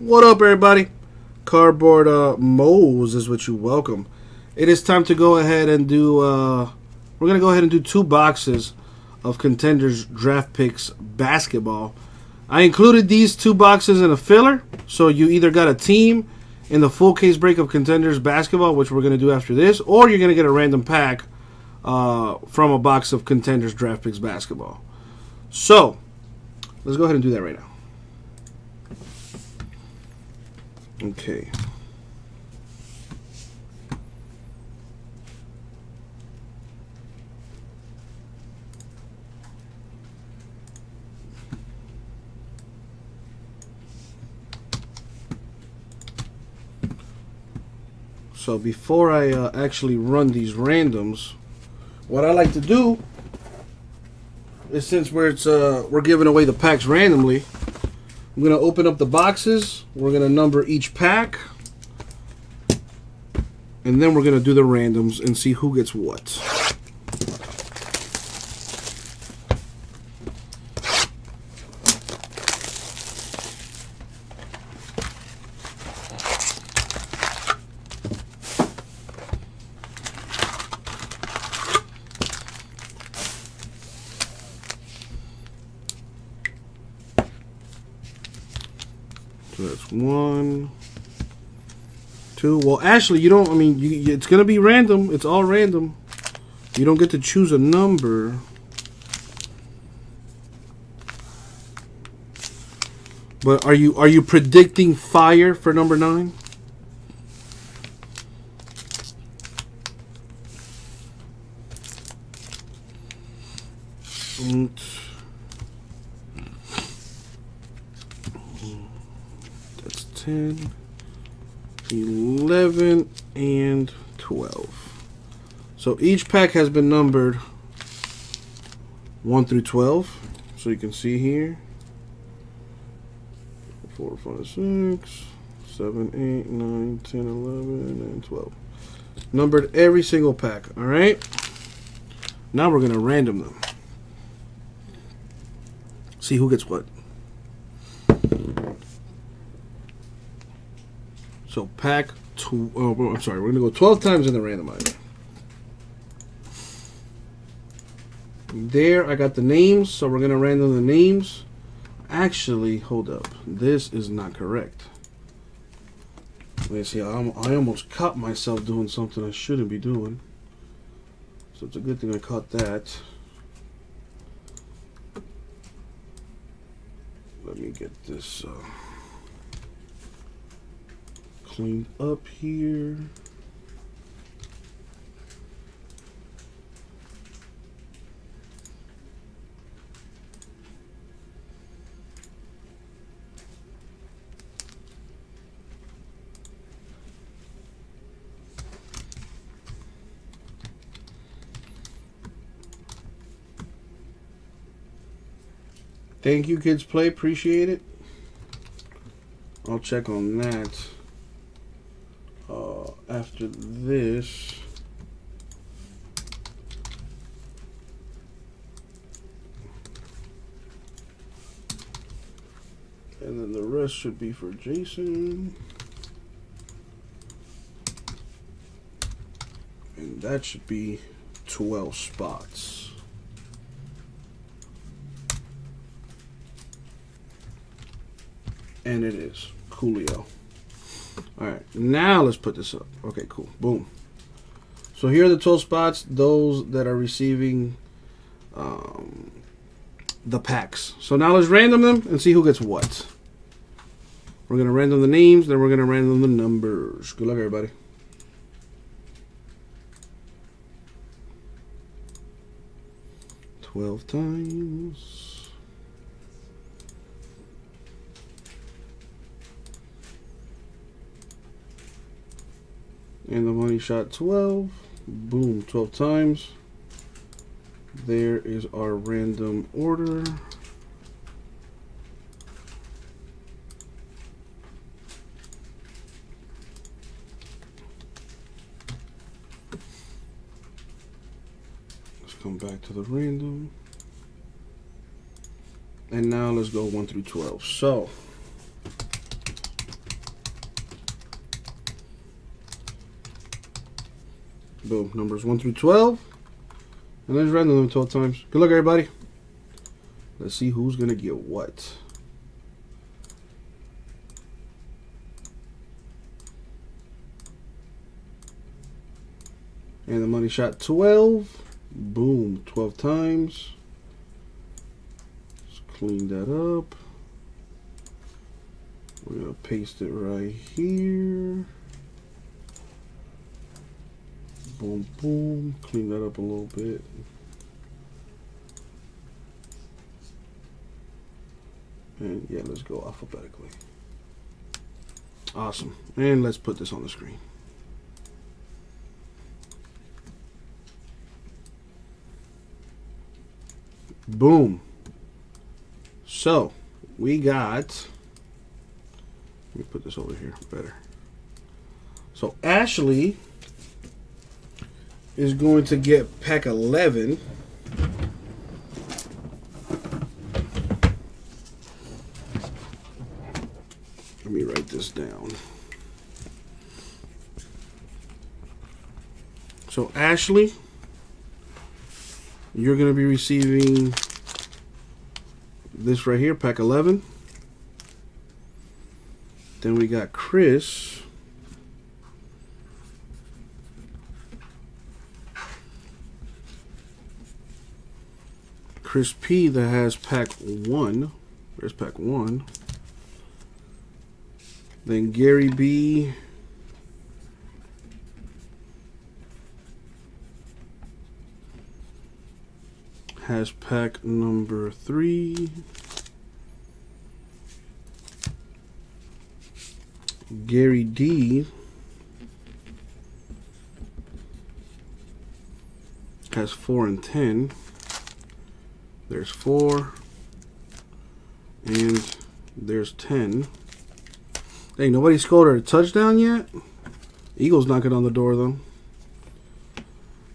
What up, everybody? Cardboard uh, Moles is what you welcome. It is time to go ahead and do. Uh, we're gonna go ahead and do two boxes of contenders draft picks basketball. I included these two boxes in a filler, so you either got a team in the full case break of contenders basketball, which we're gonna do after this, or you're gonna get a random pack uh, from a box of contenders draft picks basketball. So let's go ahead and do that right now. Okay. So before I uh, actually run these randoms, what I like to do is since uh, we're giving away the packs randomly, I'm gonna open up the boxes. We're gonna number each pack, and then we're gonna do the randoms and see who gets what. So that's one, two. Well, actually, you don't. I mean, you, it's gonna be random. It's all random. You don't get to choose a number. But are you are you predicting fire for number nine? Mm. That's 10, 11, and 12. So each pack has been numbered 1 through 12. So you can see here 4, 5, 6, 7, 8, 9, 10, 11, and 12. Numbered every single pack, alright? Now we're going to random them. See who gets what. So pack two. Oh, I'm sorry. We're gonna go 12 times in the randomizer. There, I got the names. So we're gonna random the names. Actually, hold up. This is not correct. Let me see. I, alm- I almost caught myself doing something I shouldn't be doing. So it's a good thing I caught that. Let me get this. Uh, cleaned up here. Thank you, Kids Play. Appreciate it. I'll check on that after this. And then the rest should be for Jason. And that should be 12 spots. And it is. Coolio. Alright, now let's put this up. Okay, cool. Boom. So here are the 12 spots, those that are receiving um, the packs. So now let's random them and see who gets what. We're going to random the names, then we're going to random the numbers. Good luck, everybody. Twelve times. And the money shot 12. Boom, 12 times. There is our random order. Let's come back to the random. And now let's go 1 through 12. So, Boom. Numbers 1 through 12. And let's random them 12 times. Good luck, everybody. Let's see who's going to get what. And the money shot 12. Boom. 12 times. Let's clean that up. We're going to paste it right here. Boom, boom. Clean that up a little bit. And yeah, let's go alphabetically. Awesome. And let's put this on the screen. Boom. So, we got let me put this over here better. So Ashley is going to get pack 11. Let me write this down. So Ashley, you're going to be receiving this right here, pack 11. Then we got Chris. Chris P that has pack one. There's pack one. Then Gary B. has pack number three. Gary D has 4 and 10. There's 4. And there's 10. Hey, nobody scored a touchdown yet? Eagles knocking on the door, though.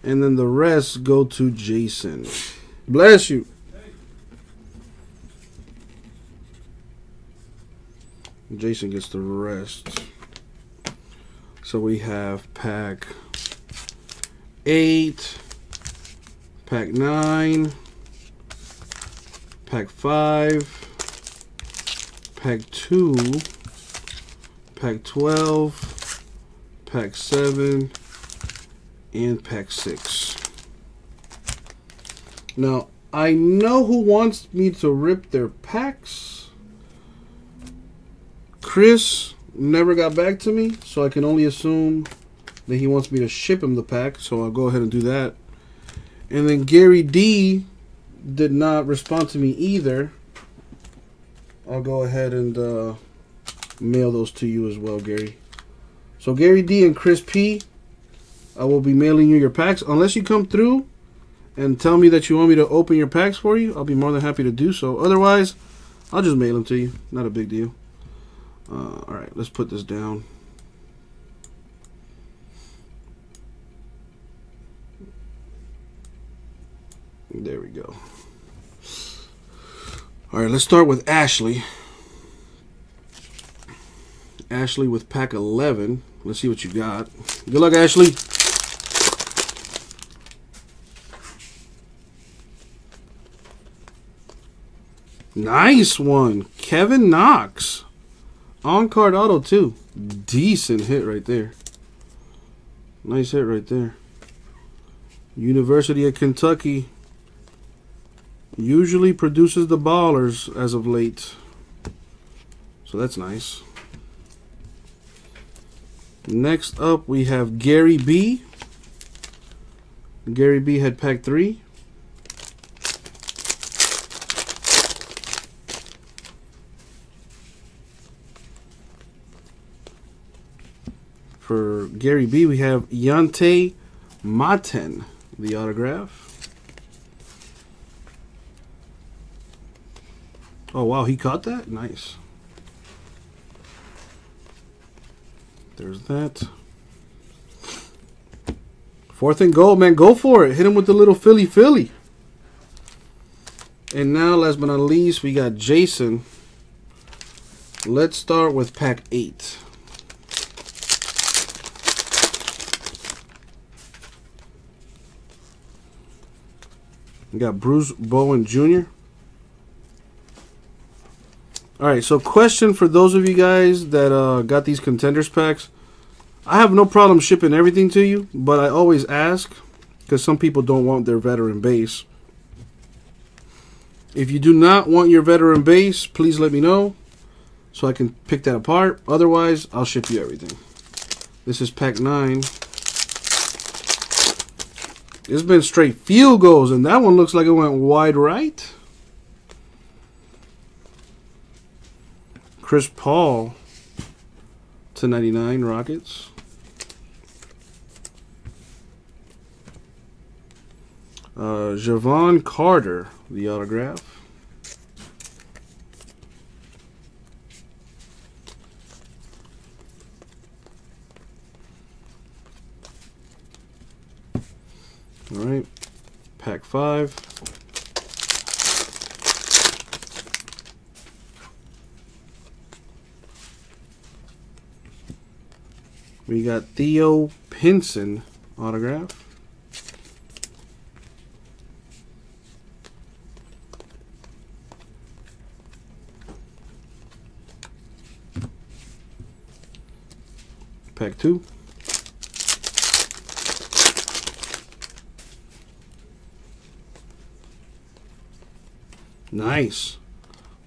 And then the rest go to Jason. Bless you. Jason gets the rest. So we have pack 8, pack 9, pack 5, pack 2, pack 12, pack 7, and pack 6. Now, I know who wants me to rip their packs. Chris never got back to me, so I can only assume that he wants me to ship him the pack, so I'll go ahead and do that. And then Gary D did not respond to me either. I'll go ahead and uh, mail those to you as well, Gary. So Gary D and Chris P, I will be mailing you your packs. Unless you come through and tell me that you want me to open your packs for you, I'll be more than happy to do so. Otherwise, I'll just mail them to you. Not a big deal. Uh, all right, let's put this down. There we go. All right, let's start with Ashley. Ashley with pack 11. Let's see what you got. Good luck, Ashley. Nice one. Kevin Knox. On card auto, too. Decent hit right there. Nice hit right there. University of Kentucky usually produces the ballers as of late. So that's nice. Next up, we have Gary B. Gary B had pack three. For Gary B, we have Yante Maten, the autograph. Oh, wow, he caught that? Nice. There's that. Fourth and goal, man. Go for it. Hit him with the little Philly Philly. And now, last but not least, we got Jason. Let's start with pack 8. We got Bruce Brown Jr. All right, so question for those of you guys that uh, got these contenders packs. I have no problem shipping everything to you, but I always ask because some people don't want their veteran base. If you do not want your veteran base, please let me know so I can pick that apart. Otherwise, I'll ship you everything. This is pack 9. It's been straight field goals, and that one looks like it went wide right. Chris Paul to 99 Rockets. Uh, Jevon Carter, the autograph. All right, pack five. We got Theo Pinson autograph. Pack two. Nice.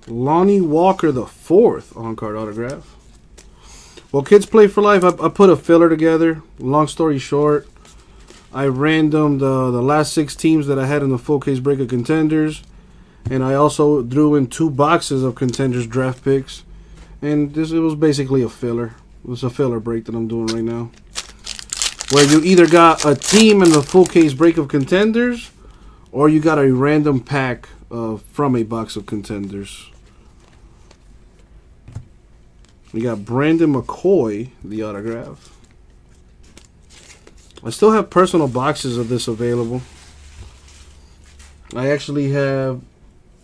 Lonnie Walker the fourth on card autograph. Well, Kids Play for Life, I, I, put a filler together. Long story short, I randomed uh, the last six teams that I had in the full case break of contenders. And I also drew in two boxes of contenders draft picks. And this it was basically a filler. It was a filler break that I'm doing right now. Where you either got a team in the full case break of contenders, or you got a random pack uh, from a box of contenders. We got Brandon McCoy, the autograph. I still have personal boxes of this available. I actually have,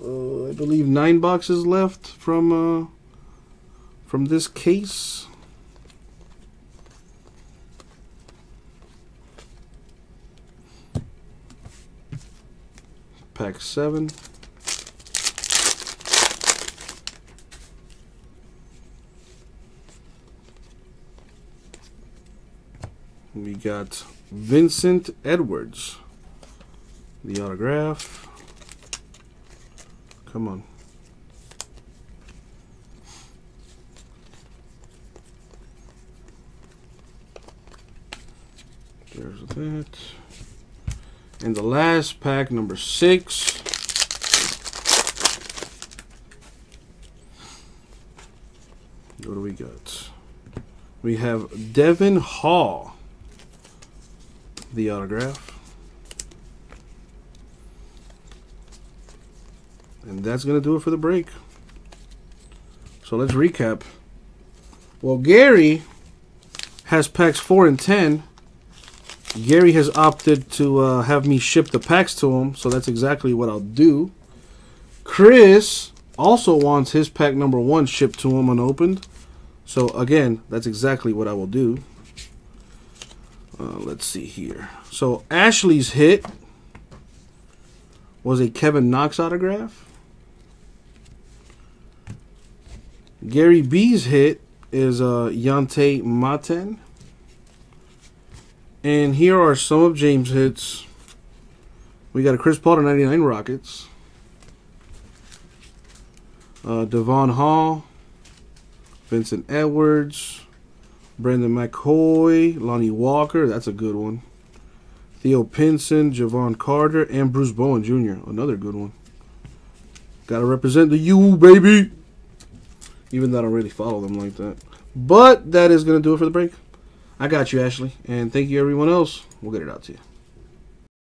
uh, I believe, nine boxes left from uh, from this case. Pack seven. We got Vincent Edwards. The autograph. Come on. There's that. And the last pack, number six. What do we got? We have Devon Hall the autograph. And that's going to do it for the break. So let's recap. Well, Gary has packs 4 and 10. Gary has opted to uh, have me ship the packs to him, so that's exactly what I'll do. Chris also wants his pack number 1 shipped to him unopened. So again, that's exactly what I will do. Uh, let's see here. So Ashley's hit was a Kevin Knox autograph. Gary B's hit is uh, Yante Maten. And here are some of James' hits. We got a Chris Paul to 99 Rockets. Uh, Devon Hall. Vincent Edwards. Brandon McCoy, Lonnie Walker, that's a good one. Theo Pinson, Jevon Carter, and Bruce Brown Jr., another good one. Got to represent the U, baby. Even though I don't really follow them like that. But that is going to do it for the break. I got you, Ashley. And thank you, everyone else. We'll get it out to you.